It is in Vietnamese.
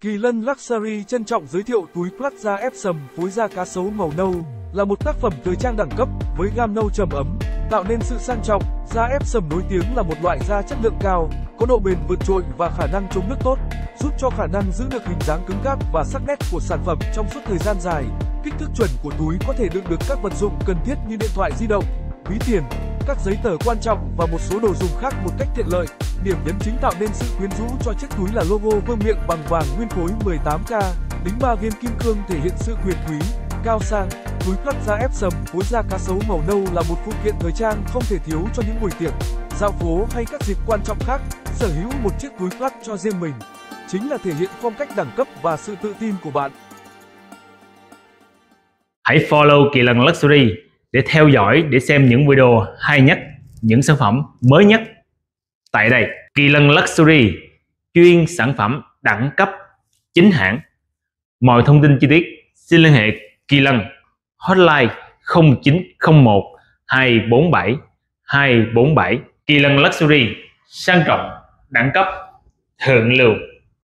Kỳ Lân Luxury trân trọng giới thiệu túi Plaza Epsom phối da cá sấu màu nâu, là một tác phẩm thời trang đẳng cấp với gam nâu trầm ấm, tạo nên sự sang trọng. Da Epsom nổi tiếng là một loại da chất lượng cao, có độ bền vượt trội và khả năng chống nước tốt, giúp cho khả năng giữ được hình dáng cứng cáp và sắc nét của sản phẩm trong suốt thời gian dài. Kích thước chuẩn của túi có thể đựng được các vật dụng cần thiết như điện thoại di động, ví tiền, các giấy tờ quan trọng và một số đồ dùng khác một cách tiện lợi. Điểm nhấn chính tạo nên sự quyến rũ cho chiếc túi là logo vương miệng bằng vàng nguyên khối 18K, đính ba viên kim cương thể hiện sự quyền quý, cao sang. Túi Plaza Epsom phối da cá sấu màu nâu là một phụ kiện thời trang không thể thiếu cho những buổi tiệc, dạo phố hay các dịp quan trọng khác. Sở hữu một chiếc túi Plat cho riêng mình chính là thể hiện phong cách đẳng cấp và sự tự tin của bạn. Hãy follow Kỳ lần Luxury để theo dõi để xem những video hay nhất, những sản phẩm mới nhất. Tại đây, Kỳ Lân Luxury chuyên sản phẩm đẳng cấp chính hãng. Mọi thông tin chi tiết xin liên hệ Kỳ Lân hotline 0901 247 247 Kỳ Lân Luxury sang trọng, đẳng cấp, thượng lưu